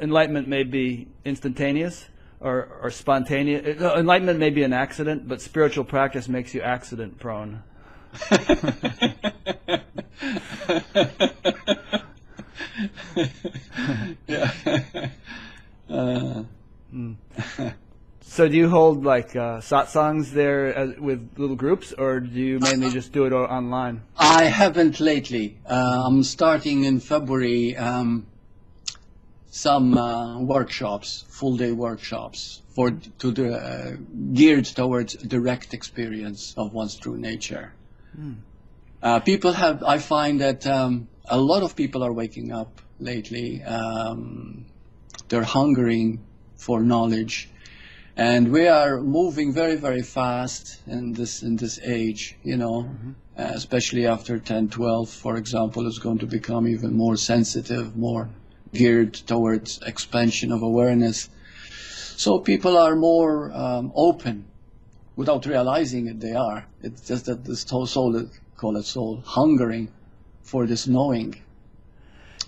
enlightenment may be instantaneous or, or spontaneous. uh, Enlightenment may be an accident, but spiritual practice makes you accident prone. yeah. uh, So do you hold like uh, satsangs there as, with little groups, or do you mainly just do it online? I haven't lately. Uh, I'm starting in February um, some uh, workshops, full day workshops for to the uh, geared towards direct experience of one's true nature. Uh, people have. I find that um, a lot of people are waking up lately. Um, they're hungering for knowledge, and we are moving very, very fast in this in this age. You know, uh, especially after 10, 12, for example, is going to become even more sensitive, more geared towards expansion of awareness. So people are more um, open, without realizing it. They are. It's just that this soul, soul call it soul, hungering for this knowing.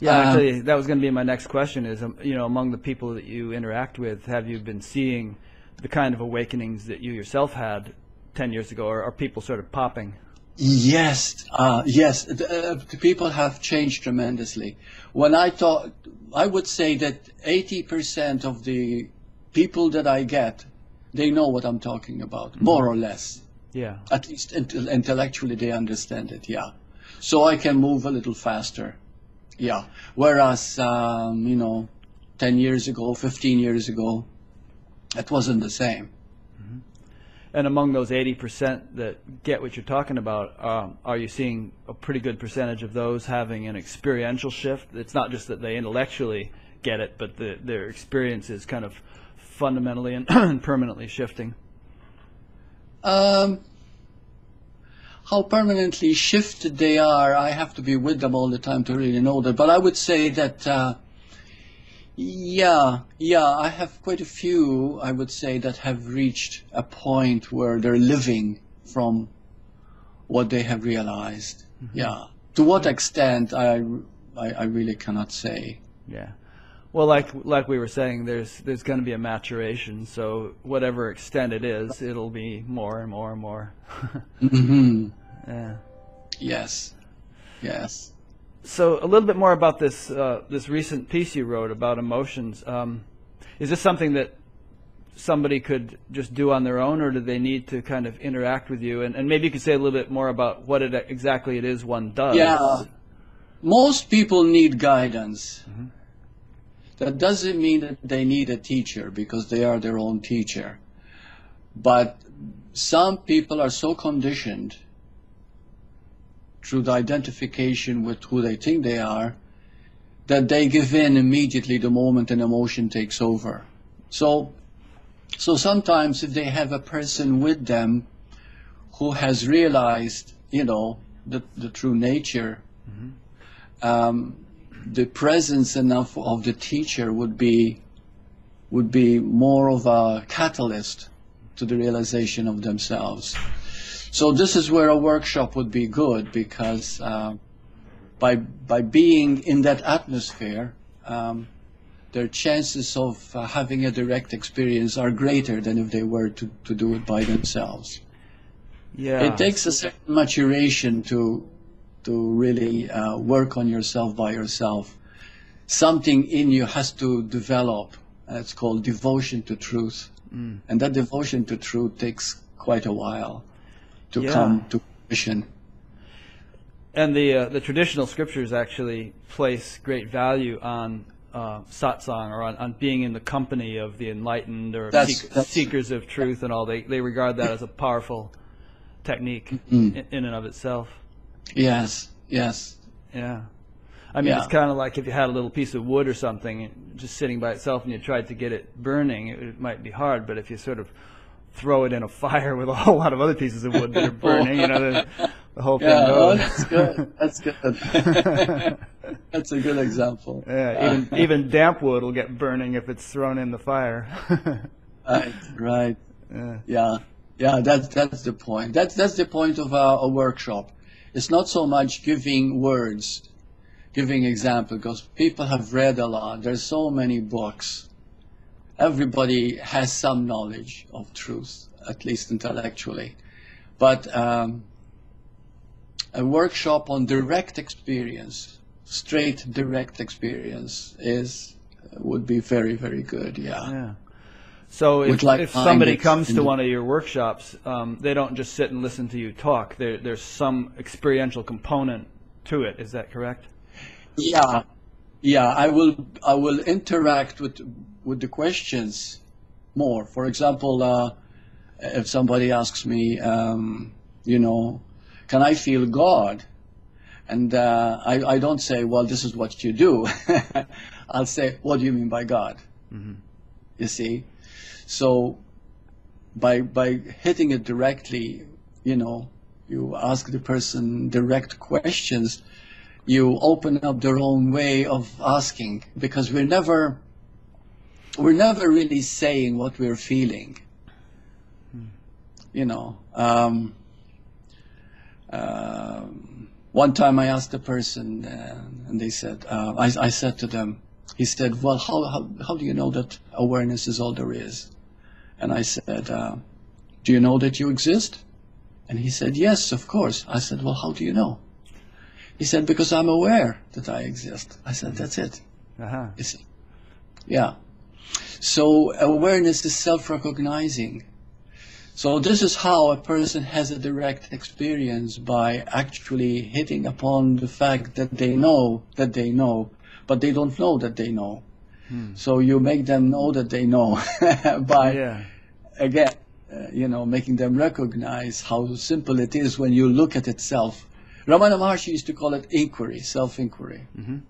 Yeah, Um, actually, that was going to be my next question. Is um, you know, among the people that you interact with, have you been seeing the kind of awakenings that you yourself had ten years ago, or are people sort of popping? Yes, uh, yes. The, uh, the people have changed tremendously. When I talk, I would say that 80% of the people that I get, they know what I'm talking about, more or less. Yeah, At least intel- intellectually, they understand it. Yeah. So I can move a little faster. Yeah. Whereas, um, you know, 10 years ago, 15 years ago, it wasn't the same. and among those eighty percent that get what you're talking about, um, are you seeing a pretty good percentage of those having an experiential shift? It's not just that they intellectually get it, but the, their experience is kind of fundamentally and permanently shifting. Um, how permanently shifted they are, I have to be with them all the time to really know that. But I would say that, uh, yeah, yeah, I have quite a few, I would say, that have reached a point where they're living from what they have realized. Yeah. To what extent, I, I, I really cannot say. Yeah. Well, like like we were saying, there's there's going to be a maturation. So whatever extent it is, it'll be more and more and more. hmm yeah. Yes. Yes. So a little bit more about this uh, this recent piece you wrote about emotions. Um, is this something that somebody could just do on their own, or do they need to kind of interact with you? And, and maybe you could say a little bit more about what it exactly it is one does. Yeah. Most people need guidance. That doesn't mean that they need a teacher because they are their own teacher. But some people are so conditioned through the identification with who they think they are that they give in immediately the moment an emotion takes over. So, so sometimes if they have a person with them who has realized, you know, the, the true nature, um, the presence enough of the teacher would be would be more of a catalyst to the realization of themselves. So this is where a workshop would be good because uh, by by being in that atmosphere, um, their chances of uh, having a direct experience are greater than if they were to, to do it by themselves. Yeah. It takes a certain maturation to to really uh, work on yourself by yourself. Something in you has to develop. It's called devotion to truth, and that devotion to truth takes quite a while to Yeah. come to fruition. And the uh, the traditional scriptures actually place great value on uh, satsang or on, on being in the company of the enlightened or That's- seek- that's- seekers of truth and all. They they regard that as a powerful technique Mm. in, in and of itself. Yes, yes, Yeah. I mean, Yeah. it's kind of like if you had a little piece of wood or something just sitting by itself and you tried to get it burning, it, it might be hard. But if you sort of throw it in a fire with a whole lot of other pieces of wood that are burning, you know, the, the whole thing yeah. Oh, goes. that's good. That's good. that's a good example. Yeah, uh, even even damp wood will get burning if it's thrown in the fire. Right, right. yeah. Yeah, yeah, that's that's the point. That's that's the point of a, a workshop. It's not so much giving words, giving example, because people have read a lot. There's so many books. Everybody has some knowledge of truth, at least intellectually. But um, a workshop on direct experience, straight direct experience, is would be very very good. Yeah. Yeah. So if, like if somebody comes to one of your workshops, um, they don't just sit and listen to you talk. There, there's some experiential component to it. Is that correct? Yeah, yeah. I will. I will interact with with the questions more. For example, uh, if somebody asks me, um, you know, can I feel God? And uh, I, I don't say, well, this is what you do. I'll say, what do you mean by God? You see, so by by hitting it directly, you know, you ask the person direct questions you open up their own way of asking because we're never we're never really saying what we're feeling you know um, um, one time i asked a person uh, and they said uh, I, I said to them he said well how, how, how do you know that awareness is all there is and i said uh, do you know that you exist and he said yes of course i said well how do you know he said, because I'm aware that I exist. I said, that's it. Uh-huh. See? Yeah. So awareness is self-recognizing. So this is how a person has a direct experience by actually hitting upon the fact that they know that they know, but they don't know that they know. So you make them know that they know by Yeah. again, uh, you know, making them recognize how simple it is when you look at itself. Ramana Maharshi used to call it inquiry, self-inquiry. Who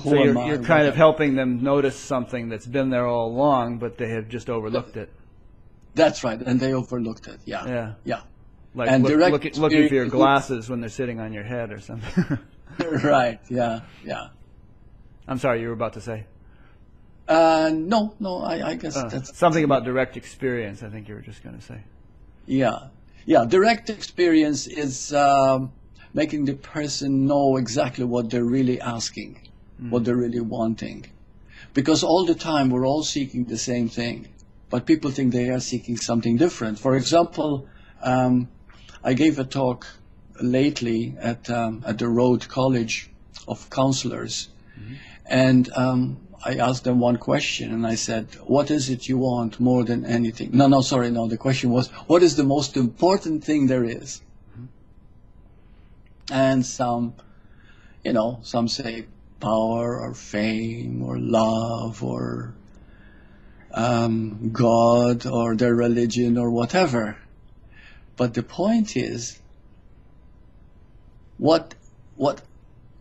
So you're, you're kind of helping them notice something that's been there all along, but they have just overlooked it. That's right, and they overlooked it. Yeah, Yeah. yeah, Like And look, direct look, looking for your glasses when they're sitting on your head or something. right. Yeah, yeah. I'm sorry, you were about to say Uh, no, no. I, I guess Uh, that's something about direct experience. I think you were just going to say. Yeah, yeah. Direct experience is um, making the person know exactly what they're really asking, what they're really wanting, because all the time we're all seeking the same thing, but people think they are seeking something different. For example, um, I gave a talk lately at um, at the Road College of Counselors, and um, I asked them one question, and I said, "What is it you want more than anything?" No, no, sorry, no. The question was, "What is the most important thing there is?" And some, you know, some say power or fame or love or um, God or their religion or whatever. But the point is, what what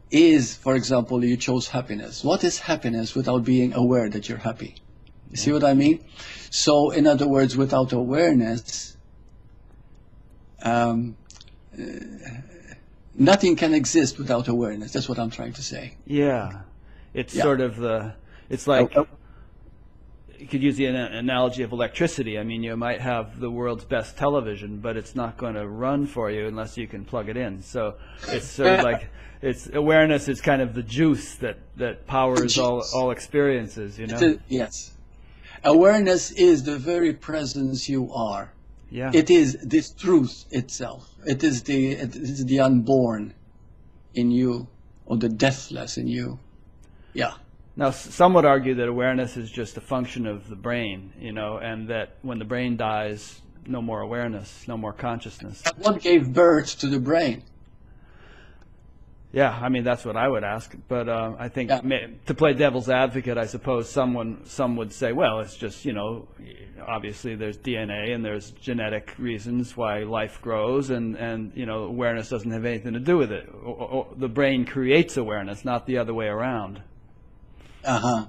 is, for example, you chose happiness. What is happiness without being aware that you're happy? You see what I mean? So, in other words, without awareness, um, nothing can exist without awareness. That's what I'm trying to say. Yeah, it's Yeah. sort of the. It's like Oh, oh. you could use the an- analogy of electricity. I mean, you might have the world's best television, but it's not going to run for you unless you can plug it in. So it's sort of like it's awareness is kind of the juice that that powers all all experiences. You know. Is- yes. Awareness is the very presence you are. Yeah. It is this truth itself. It is the it is the unborn in you or the deathless in you. Yeah. Now, some would argue that awareness is just a function of the brain, you know, and that when the brain dies, no more awareness, no more consciousness. What gave birth to the brain? Yeah, I mean that's what I would ask, but uh, I think Yeah. to play devil's advocate, I suppose someone some would say, well, it's just you know, obviously there's DNA and there's genetic reasons why life grows, and and you know awareness doesn't have anything to do with it. O- o- the brain creates awareness, not the other way around. Uh huh.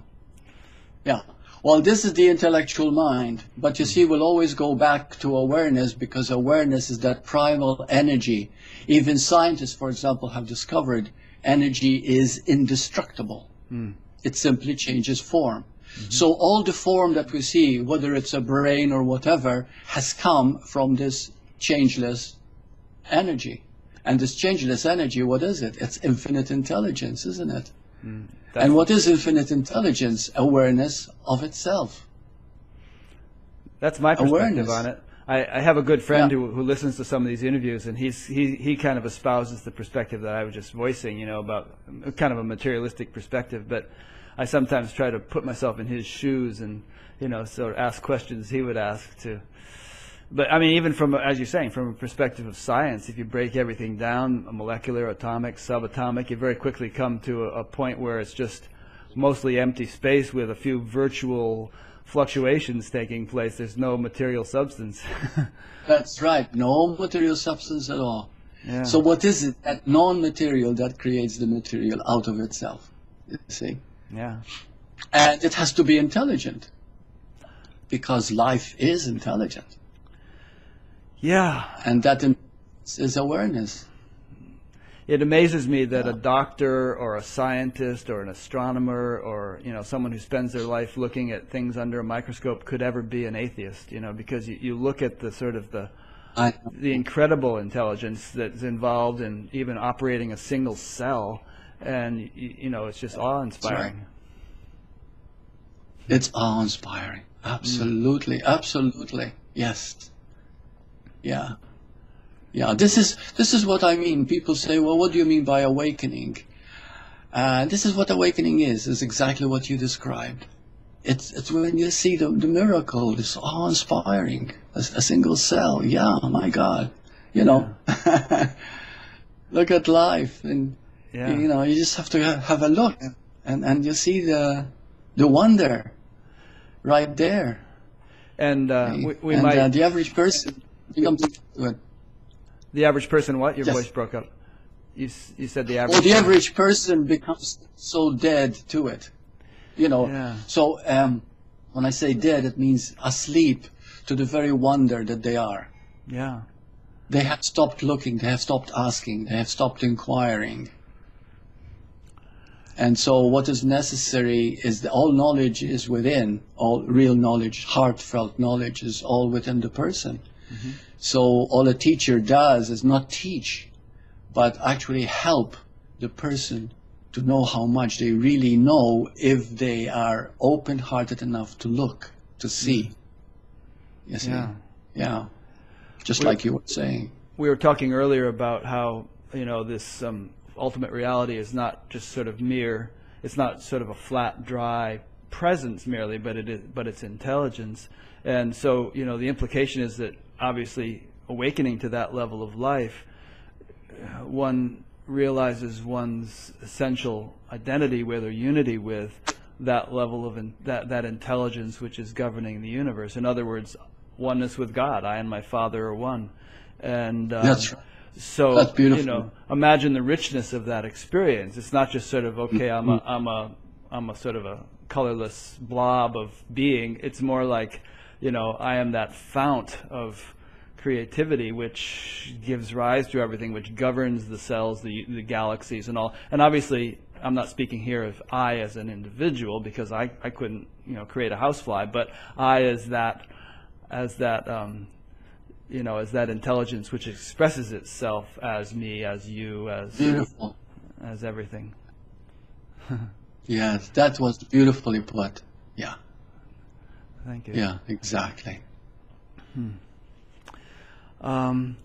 Yeah. Well, this is the intellectual mind, but you see, we'll always go back to awareness because awareness is that primal energy. Even scientists, for example, have discovered energy is indestructible. Hmm. It simply changes form. Mm-hmm. So all the form that we see, whether it's a brain or whatever, has come from this changeless energy. And this changeless energy, what is it? It's infinite intelligence, isn't it? Hmm. That's- And what is infinite intelligence? Awareness of itself. That's my perspective Awareness. on it. I, I have a good friend Yeah. who, who listens to some of these interviews, and he's he, he kind of espouses the perspective that I was just voicing, you know, about kind of a materialistic perspective. But I sometimes try to put myself in his shoes and you know sort of ask questions he would ask to. But I mean, even from as you're saying, from a perspective of science, if you break everything down, molecular, atomic, subatomic, you very quickly come to a, a point where it's just mostly empty space with a few virtual fluctuations taking place. There's no material substance. That's right. No material substance at all. yeah. So what is it? That non-material that creates the material out of itself. You see? yeah. And it has to be intelligent. Because life is intelligent. Yeah. And that is awareness. It amazes me that a doctor or a scientist or an astronomer or you know someone who spends their life looking at things under a microscope could ever be an atheist. You know, because you, you look at the sort of the I, the incredible intelligence that's involved in even operating a single cell, and you know it's just awe-inspiring. It's awe-inspiring. Absolutely, absolutely. Yes. Yeah. Yeah. This is this is what I mean. People say, "Well, what do you mean by awakening?" Uh, this is what awakening is. Is exactly what you described. It's it's when you see the the miracle. It's awe-inspiring. A, a single cell. Yeah. My God. You know. look at life, and Yeah. you know, you just have to ha- have a look, and and you see the the wonder right there. And uh, we, we and might uh, the average person good. the average person. What your Yes. voice broke up. You you said the average. Well, the average person becomes so dead to it, you know. Yeah. So um, when I say dead, it means asleep to the very wonder that they are. Yeah. They have stopped looking. They have stopped asking. They have stopped inquiring. And so, what is necessary is that all knowledge is within. All real knowledge, heartfelt knowledge, is all within the person. So, all a teacher does is not teach, but actually help the person to know how much they really know if they are open-hearted enough to look, to see. You see? Yeah. Yeah. Just We- like you were saying. we were talking earlier about how you know this um, ultimate reality is not just sort of mere it's not sort of a flat dry presence merely but it is but it's intelligence and so you know the implication is that obviously awakening to that level of life one realizes one's essential identity with or unity with that level of in, that that intelligence which is governing the universe. In other words, oneness with God. I and my Father are one, and um, That's right. so That's beautiful. you know, imagine the richness of that experience. It's not just sort of okay. I'm a I'm a I'm a sort of a colorless blob of being. It's more like, you know, I am that fount of creativity which gives rise to everything, which governs the cells, the the galaxies, and all. And obviously, I'm not speaking here of I as an individual because I I couldn't you know create a housefly, but I as that as that um, you know, as that intelligence which expresses itself as me, as you, as Beautiful. as everything. Yes, that was beautifully put. Yeah, Thank you. yeah, exactly. Um,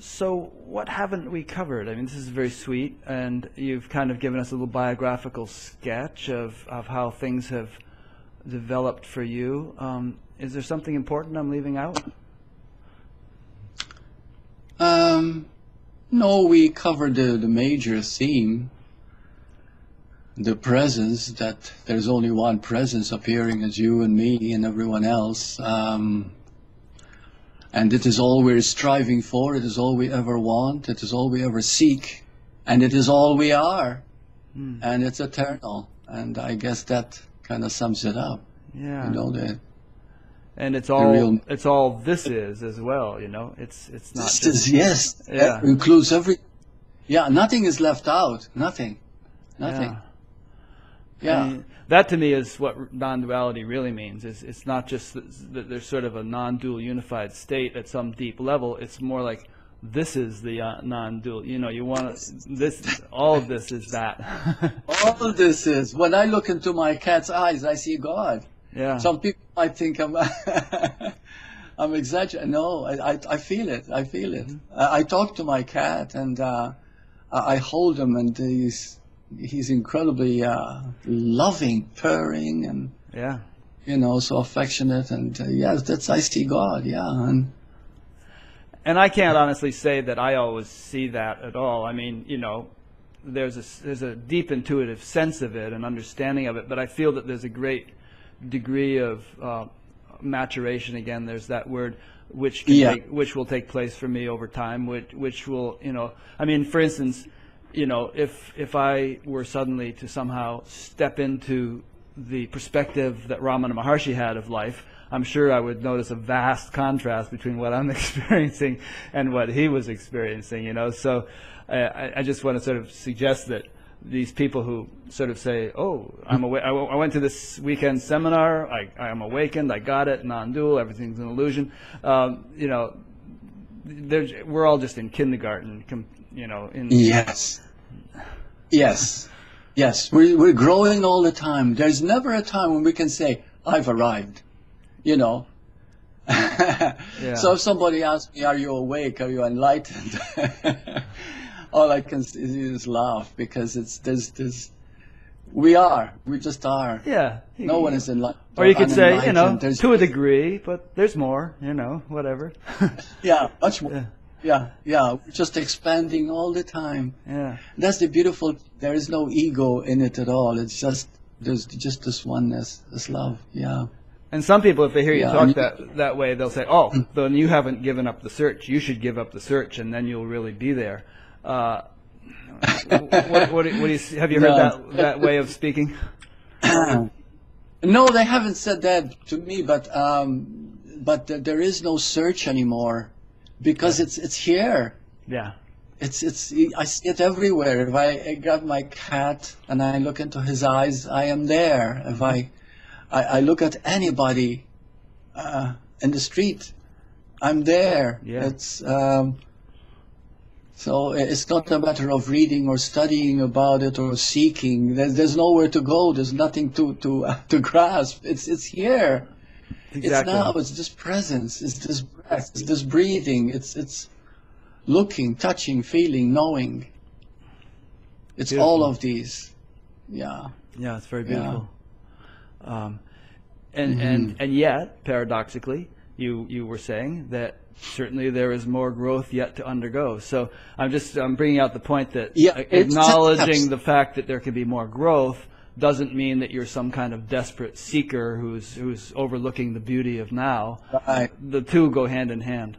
so, what haven't we covered? I mean, this is very sweet, and you've kind of given us a little biographical sketch of, of how things have developed for you. Um, is there something important I'm leaving out? Um, no, we covered the, the major theme, the presence, that there's only one presence appearing as you and me and everyone else. Um, and it is all we're striving for, it is all we ever want, it is all we ever seek, and it is all we are, and it's eternal. And I guess that kind of sums it up. Yeah. You know, the, and it's all real- it's all this is as well. You know, it's it's not This just is yes. Yeah. It includes every. Yeah, nothing is left out. Nothing. Nothing. Yeah. I mean, that to me is what non-duality really means. Is it's not just that, there's sort of a non-dual unified state at some deep level. It's more like this is the uh, non-dual. You know, you want this. All of this is that. All of this is when I look into my cat's eyes, I see God. yeah. Some people might think I'm. I'm exaggerating. No, I, I, I feel it. I feel it. I, I talk to my cat and uh, I, I hold him, and he's he's incredibly uh, loving, purring, and yeah. you know, so affectionate. And uh, yes, that's I see God. Yeah, and And I can't honestly say that I always see that at all. I mean, you know, there's a there's a deep intuitive sense of it and understanding of it, but I feel that there's a great degree of uh, maturation. Again, there's that word which can Yeah. take, which will take place for me over time, which which will you know. I mean, for instance, you know, if if I were suddenly to somehow step into the perspective that Ramana Maharshi had of life, I'm sure I would notice a vast contrast between what I'm experiencing and what he was experiencing. You know, so I, I- just want to sort of suggest that these people who sort of say, "Oh, I'm awa- I, w- I went to this weekend seminar. I, I am awakened. I got it. Non-dual. Everything's an illusion." Um, you know, we're all just in kindergarten. Com, you know, in Yes. Yes. Yes. We're, we're growing all the time. There's never a time when we can say, I've arrived. You know? So if somebody asks me, Are you awake? Are you enlightened? all I can s- is laugh because it's there's this. We are. We just are. yeah. No one is in enlightened. Or you could say, you know. There's- to a degree, but there's more. You know, whatever. Yeah, much more. Yeah. Yeah, yeah. We're just expanding all the time. yeah. That's the beautiful. There is no ego in it at all. It's just there's just this oneness, this love. Yeah. And some people, if they hear you Yeah, talk that that way, they'll say, "Oh, then you haven't given up the search. You should give up the search, and then you'll really be there." Uh, what, what, you- what do you, have you heard No. that that way of speaking? No, they haven't said that to me, but um, but th- there is no search anymore because it's it's here. Yeah, It's it's I see it everywhere. If I, I grab my cat and I look into his eyes, I am there. If I I, I look at anybody uh, in the street, I'm there. Yeah. It's um, so it's not a matter of reading or studying about it or seeking. There's, there's nowhere to go. There's nothing to to uh, to grasp. It's it's here. Exactly. It's now. It's this presence. It's this breath. It's this breathing. It's it's looking, touching, feeling, knowing. It's Beautiful. all of these. Yeah. Yeah, it's very Yeah. beautiful. Um, and and and yet, paradoxically, you you were saying that certainly there is more growth yet to undergo. So I'm just I'm bringing out the point that Yeah, acknowledging the fact that there can be more growth doesn't mean that you're some kind of desperate seeker who's who's overlooking the beauty of now. Right. The two go hand in hand.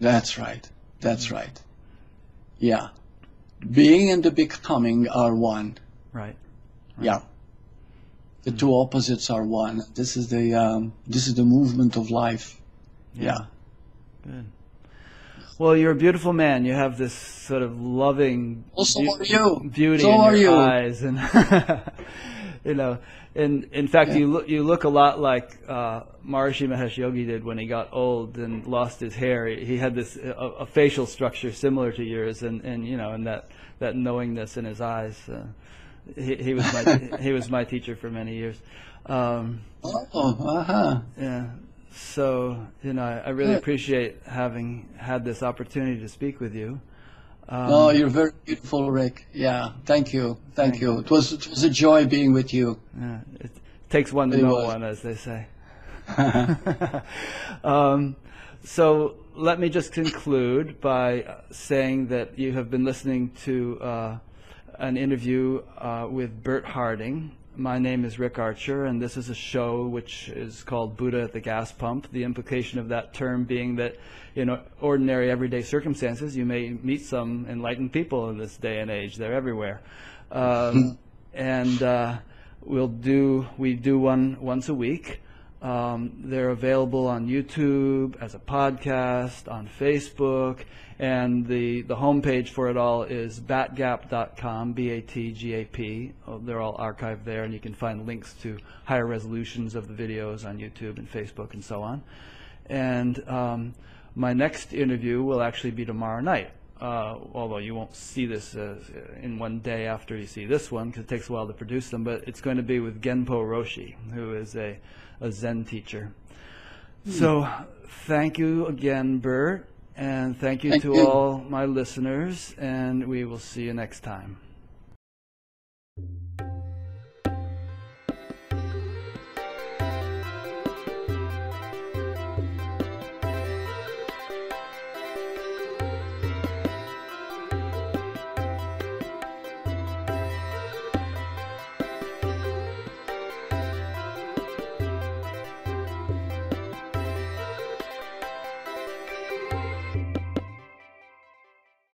That's right. That's right. Yeah. Being and the becoming are one. Right. Yeah. The two opposites are one. This is the um, this is the movement of life. Yeah. Good. Well, you're a beautiful man. You have this sort of loving beau- are you. beauty So in are your you. eyes, and you know, in in fact, Yeah. you look you look a lot like uh, Maharishi Mahesh Yogi did when he got old and lost his hair. He, he had this a, a facial structure similar to yours, and, and you know, and that that knowingness in his eyes. Uh, he, he was my he was my teacher for many years. Um, Oh, uh-huh. yeah. So, you know, I, I really Good. appreciate having had this opportunity to speak with you. Um, oh, you're very beautiful, Rick. Yeah. Thank you. Thank, Thank you. It was it was a joy being with you. yeah, it takes one to It know was. one, as they say. um, so let me just conclude by saying that you have been listening to uh, an interview uh, with Bert Harding. My name is Rick Archer, and this is a show which is called Buddha at the Gas Pump. The implication of that term being that in ordinary, everyday circumstances, you may meet some enlightened people in this day and age. They're everywhere. Um, and uh, we'll do we do one once a week. Um, they're available on YouTube as a podcast, on Facebook, and the, the homepage for it all is batgap.com, B-A-T-G-A-P. Oh, They're all archived there, and you can find links to higher resolutions of the videos on YouTube and Facebook and so on. And um, my next interview will actually be tomorrow night. Uh, although you won't see this uh, in one day after you see this one, because it takes a while to produce them, but it's going to be with Genpo Roshi, who is a, a Zen teacher. So, thank you again, Bert, and thank you Thank to you. all my listeners, and we will see you next time.